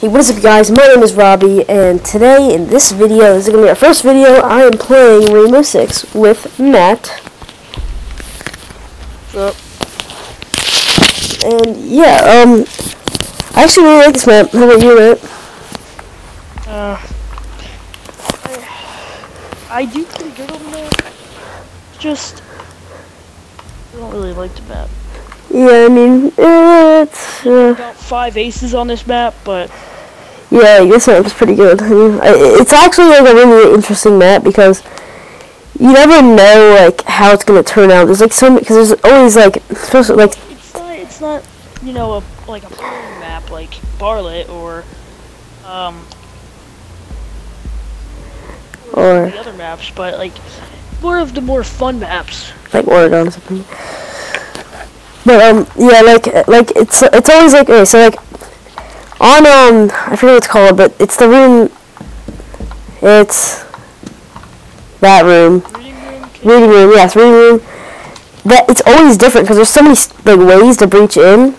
Hey, what is up guys? My name is Robbie, and today in this video, this is going to be our first video, I am playing Rainbow Six with Matt. Up. And yeah, um, I actually really like this map. How about you, Matt? Uh, I, I do pretty good on that. Just, I don't really like the map. Yeah, I mean, it's, uh, Got five aces on this map, but yeah, this is pretty good. I mean, it's actually like a really interesting map because you never know like how it's going to turn out. There's like some, because there's always like, especially like, it's not, it's not, you know, a like a map like Bartlett or, um, or the other maps, but like more of the more fun maps. like Oregon or something. But um, yeah, like like it's it's always like okay, so like on um I forget what it's called, but it's the room. It's that room, Reading room, reading room. Yes, reading room. That it's always different because there's so many like ways to breach in,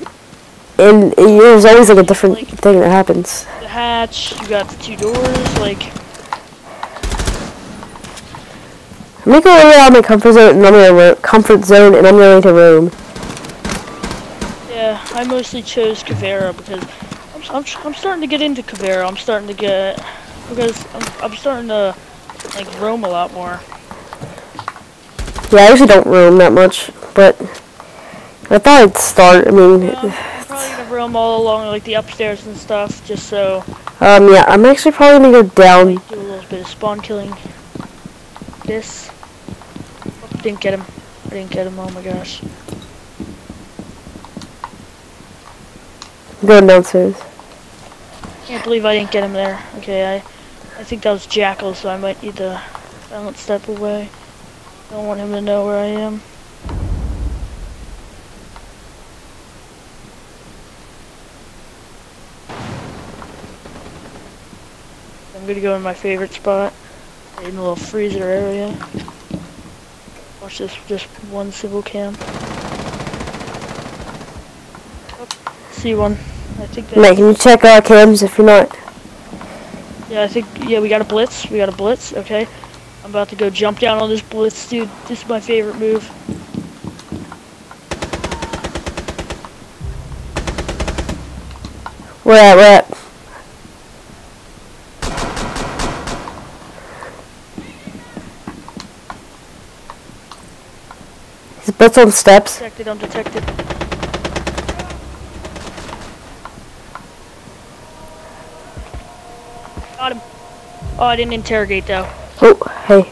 and there's always like a different Like- thing that happens. the hatch. You got the two doors. Like I'm gonna go out of my comfort zone, and I'm gonna comfort zone, and I'm going to room. Yeah, I mostly chose Caveira because I'm, I'm, I'm starting to get into Caveira. I'm starting to get because I'm, I'm starting to like roam a lot more. Yeah, I usually don't roam that much, but I thought I'd start. I mean, Yeah, I'm probably gonna roam all along like the upstairs and stuff, just so um, yeah, I'm actually probably gonna go down. do a little bit of spawn killing. This oh, didn't get him. I didn't get him. Oh my gosh. Going downstairs. Can't believe I didn't get him there. Okay, I I think that was Jackal, so I might need to silent step away. Don't want him to know where I am. I'm gonna go in my favorite spot, in the little freezer area. Watch this, just one civil cam. Oh, see one. I think that. Mate, can you check our cams if you're not? Yeah, I think, yeah, we got a blitz. We got a blitz, okay. I'm about to go jump down on this blitz, dude. This is my favorite move. Where at? Where at? He's built on steps. Detected, undetected. Got him. Oh, I didn't interrogate, though. Oh, hey.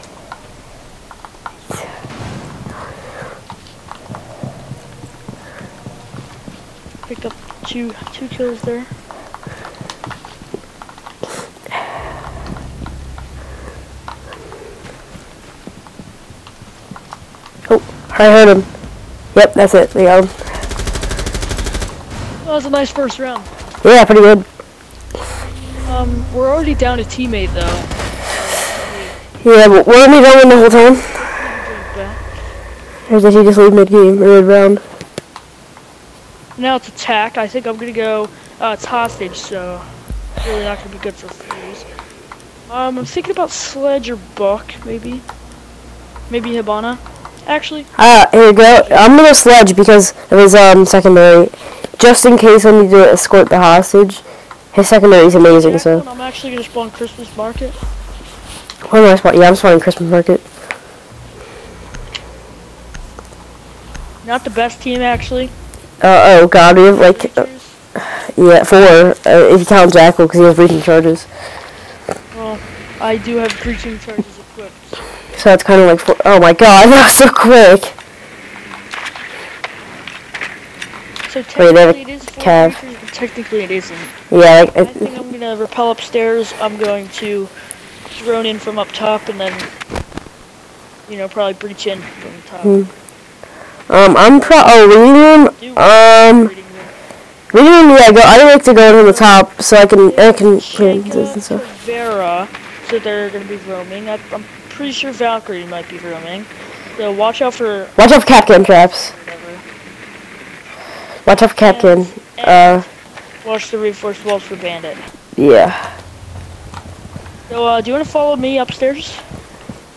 Picked up two, two kills there. Oh, I heard him. Yep, that's it. We got him. That was a nice first round. Yeah, pretty good. Um, we're already down a teammate, though. Yeah, but weren't we going the whole time? Or did he just leave mid-game or mid-round? Now it's attack. I think I'm gonna go. Uh, it's hostage, so really not gonna be good for freeze. Um, I'm thinking about sledge or buck, maybe. Maybe Hibana. Actually, Ah, here we go. I'm gonna sledge because of his um secondary, just in case I need to escort the hostage. His secondary is amazing, so. I'm actually gonna spawn Christmas market. Where am I spawning? Yeah, I'm spawning Christmas market. Not the best team actually. Uh, oh god, we have like, uh, yeah, four, uh, if you count Jackal, because he has breaching charges. Well, I do have breaching charges equipped. So that's kind of like four. Oh my god, that was so quick. So Wait, they have a it is four cav. Technically it isn't. Yeah, like, I think I'm gonna rappel upstairs. I'm going to drone in from up top and then, you know, probably breach in from the top. Hmm. um, I'm pro. Oh, reading room. Um, reading room. reading room. Yeah, go. I like to go from the top so I can I can this and stuff. Vera, so they're gonna be roaming. I, I'm pretty sure Valkyrie might be roaming. So watch out for Watch out for Kapkan traps. Watch out for Kapkan. Uh, Watch the reinforced walls for Bandit. Yeah. So, uh, do you want to follow me upstairs?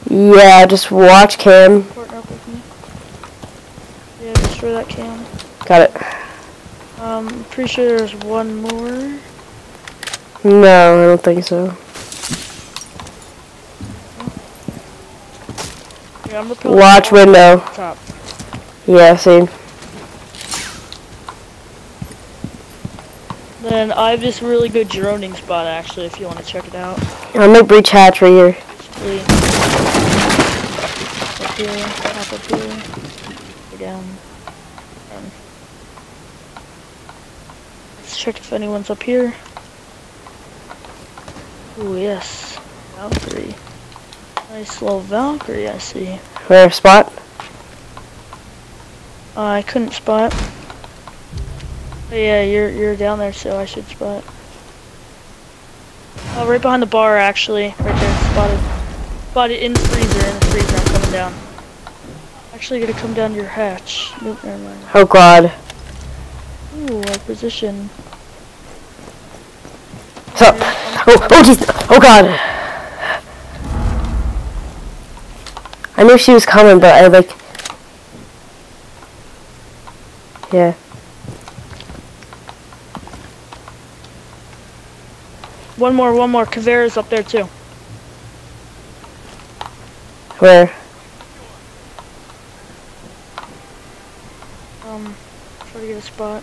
Yeah, just watch cam. Partner up with me. Yeah, destroy that cam. Got it. Um, I'm pretty sure there's one more. No, I don't think so. Yeah, Watch window. Top. Yeah, same. Then I have this really good droning spot actually, if you want to check it out. I'll make breach hatch right here. Up here, top up here, down. Um, let's check if anyone's up here. Oh yes. Valkyrie. Nice little Valkyrie, I see. Where spot? Uh, I couldn't spot. But yeah, you're you're down there, so I should spot. Oh, right behind the bar, actually. Right there, spotted. Spotted in the freezer, in the freezer. I'm coming down. Actually, gonna come down your hatch. Nope, never mind. Oh god. Ooh, our position. So, oh, oh jeez. Oh god. I knew she was coming, but I like. Yeah. One more, one more. Caveira's up there too. Where? Um, try to get a spot.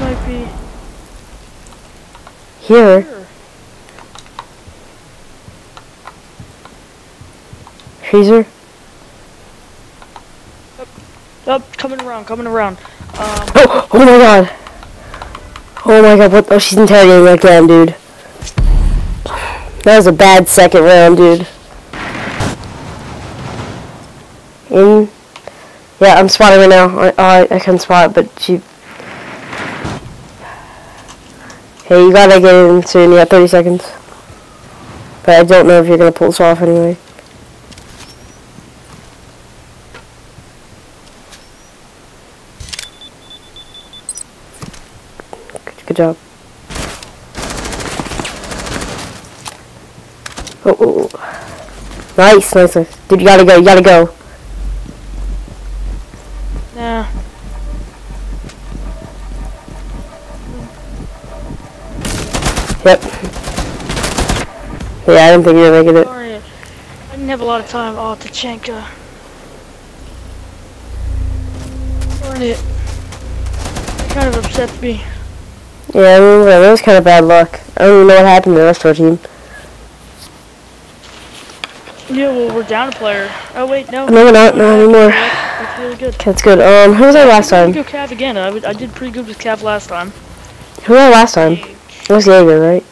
Might be Here. Here. Freezer. Oh, coming around, coming around. Um, Oh, oh my god. Oh my god, what? Oh, she's interrogating again, dude. That was a bad second round, dude. In. Yeah, I'm spotting right now. I, I, I can spot, but she. Hey, you gotta get in soon. You have 30 seconds. But I don't know if you're gonna pull this off anyway. Good, job. Oh, oh, oh. Nice, nice, nice. Dude, you gotta go, you gotta go. nah. Yep. Yeah, I didn't think you were making it. Sorry. I didn't have a lot of time. Oh, Tachanka. Darn it. Kind of upsets me. Yeah, I mean, that was kind of bad luck. I don't even know what happened to the rest of our team. Yeah, well, we're down a player. Oh, wait, no. No, we're not, not anymore. That's really good. That's good. Um, who was our last time? gonna go Cav again. I, I did pretty good with Cav last time. Who was our last time? It was Jaeger, right?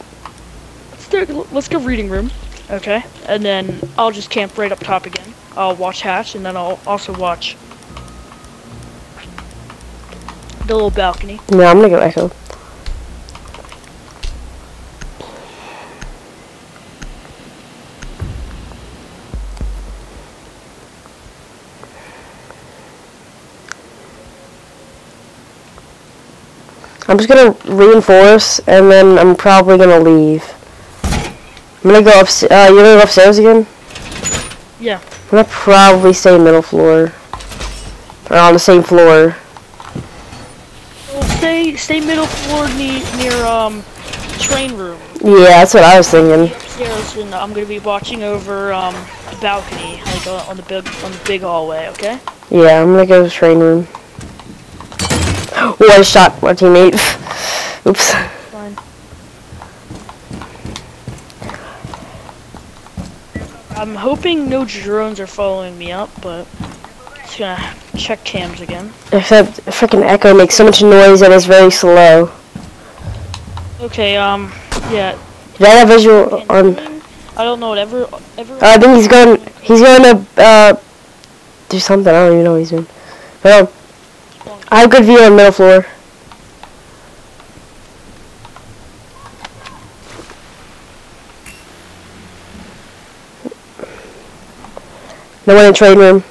Let's, do, let's go reading room. Okay. And then I'll just camp right up top again. I'll watch hatch, and then I'll also watch the little balcony. No, I'm gonna go Echo. I'm just gonna reinforce, and then I'm probably gonna leave. I'm gonna go up. Uh, you're gonna go upstairs again? Yeah. I'm gonna probably stay middle floor, or on the same floor. Well, stay stay middle floor near near um train room. Yeah, that's what I was thinking. Upstairs, and I'm gonna be watching over um the balcony, like uh, on the big on the big hallway. Okay. Yeah, I'm gonna go to the train room. Oh, just shot my teammate. Oops. Fine. I'm hoping no drones are following me up, but just gonna check cams again. Except freaking Echo makes so much noise and is very slow. Okay, um, yeah. Did I have visual on? I don't know whatever. Ever. Uh, I think he's going. He's going to uh, do something. I don't even know what he's doing. But um, I have good view on middle floor. No one in train room.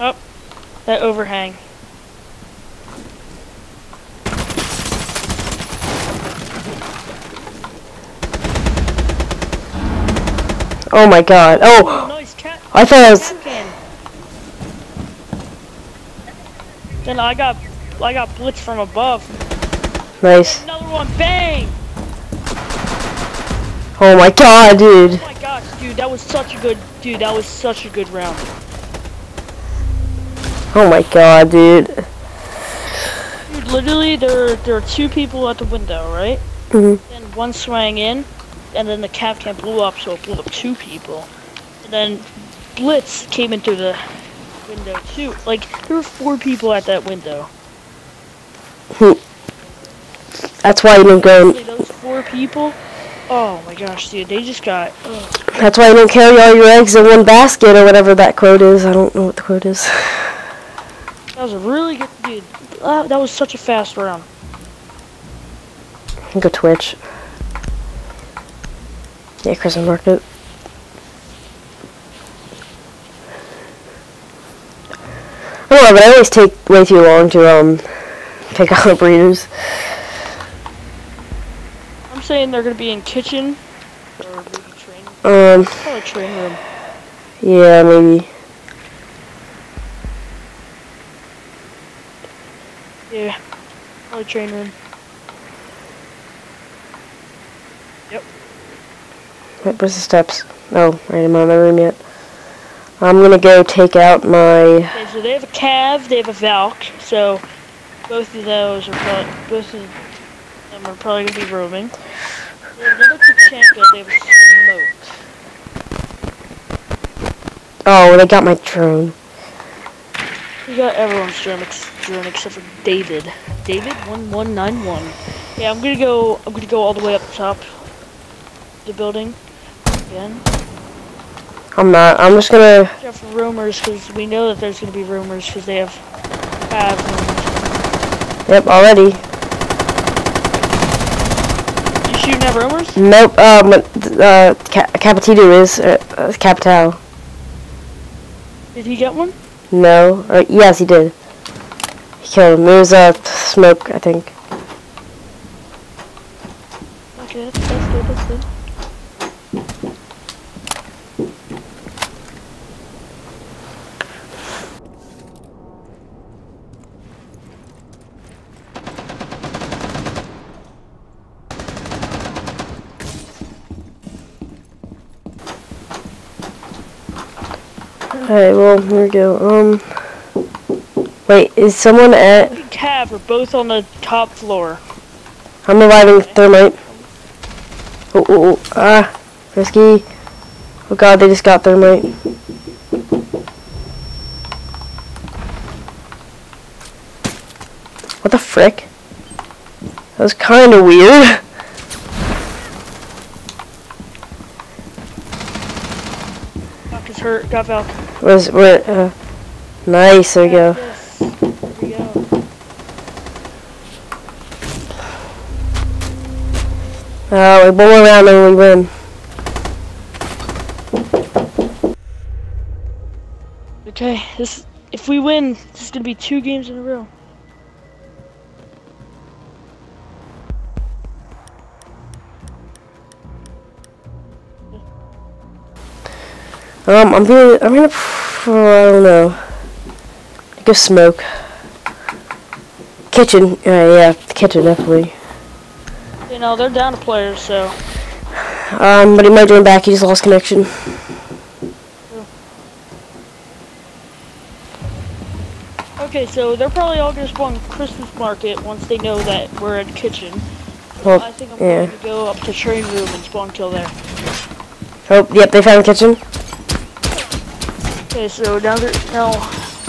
Oh, that overhang. Oh my god. Oh, nice. I thought I was. Then I got, I got blitz from above. Nice. Another one, bang! Oh my god, dude. Oh my gosh, dude, that was such a good, dude, that was such a good round. Oh my god, dude. Dude, literally, there, there are two people at the window, right? Mhm. Then one swang in, and then the Kapkan blew up, so it blew up two people. And then Blitz came into the window too. Like, there were four people at that window. That's why you don't go. Those four people, oh my gosh, dude, they just got, ugh. That's why you don't carry all your eggs in one basket or whatever that quote is. I don't know what the quote is. that was a really good, dude, uh, that was such a fast round. Go Twitch. Yeah, Christmas market. I don't know, but I always take way too long to um pick out the burritos. I'm saying they're gonna be in kitchen, or maybe train, Um, probably train room. yeah, maybe. Yeah, probably train room. Wait, where's the steps? Oh, I am not in my room yet. I'm gonna go take out my. Okay, so they have a Cav, they have a Valk, so both of those are probably, both of them are probably gonna be roaming. They have another Tachanka, they have a Smoke. Oh, they got my drone. We got everyone's drone, ex- drone except for David. David one one nine one. Yeah, I'm gonna go. I'm gonna go all the way up the top the building again. I'm not. I'm just gonna. Except rumors, because we know that there's gonna be rumors, because they have Cav and Yep, already. You shooting at rumors? Nope. Um. Uh. Ca- Capitito is. Uh, uh, Capital. Did he get one? No. Or yes, he did. He killed him. It was uh smoke, I think. Okay, that's, that's good, that's good. Alright. Well, here we go. Um. Wait. Is someone at? Cav are both on the top floor. I'm reviving thermite. Oh, oh, oh. Ah. Risky. Oh god, they just got thermite. What the frick? That was kind of weird. Is hurt, got Valk. Was where? Uh, nice. There we. There we go. Uh, like one more round and we win. Okay, this if we win, this is gonna be two games in a row. Um, I'm gonna, I'm gonna, I don't know. Go smoke. Kitchen, uh, yeah, the kitchen definitely. You know, they're down to players, so Um, but he might join back. He just lost connection. Okay, so they're probably all gonna spawn Christmas market once they know that we're in kitchen. Well, I think I'm yeah. going to go up to train room and spawn kill there. Oh, yep, they found the kitchen. Okay, so now they're now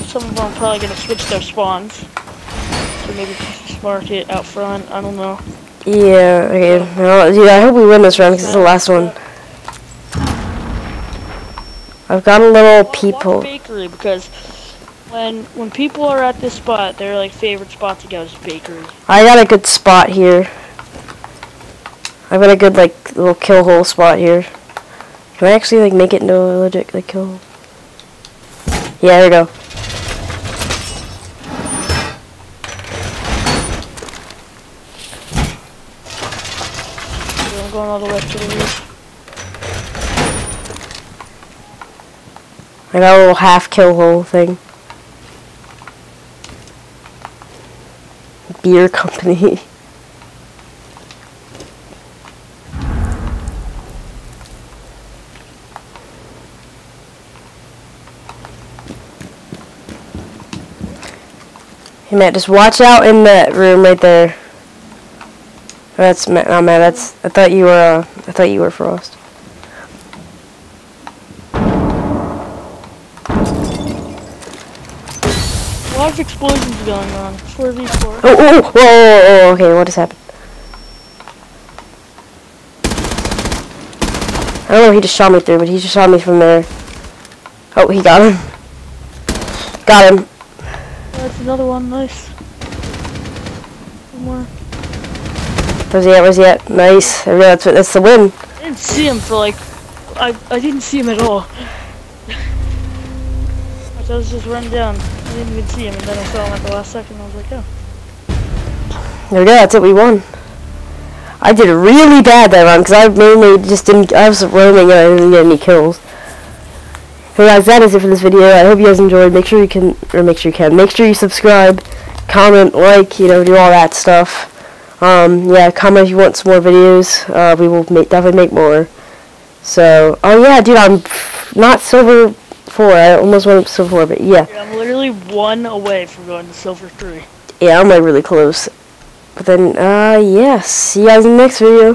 some of them are probably gonna switch their spawns. So maybe Christmas market out front. I don't know. Yeah, okay. Well, dude, I hope we win this round because it's the last one. I've got a little watch bakery because When when people are at this spot, their like favorite spot to go is bakery. I got a good spot here. I've got a good like little kill hole spot here. Can I actually like make it into a legit like kill hole? Yeah, there we go. I'm going all the way to the roof. I got a little half kill hole thing. Beer company. Hey Matt, just watch out in that room right there. That's Matt. Oh man, that's. I thought you were. Uh, I thought you were Frost. A lot of explosions going on. 4v4. Oh, oh, oh, whoa, okay, what has happened? I don't know if he just shot me through, but he just shot me from there. Oh, he got him. Got him. That's another one. Nice. One more. Where's he at? Where's he at? Nice. We. That's, that's the win. I didn't see him for like. I I didn't see him at all. I was just running down. I didn't even see him, and then I saw him at the last second. I was like, oh. There we go. That's it. We won. I did really bad that round because I mainly just didn't. I was roaming and I didn't get any kills. So guys, that is it for this video. I hope you guys enjoyed. Make sure you can, or make sure you can. Make sure you subscribe, comment, like, you know, do all that stuff. Um, yeah, comment if you want some more videos. Uh, we will make, definitely make more. So, oh yeah, dude, I'm not silver four. I almost went up silver four, but yeah, Dude, I'm literally one away from going to silver three. yeah, I'm like really close. But then, uh, yeah, see you guys in the next video.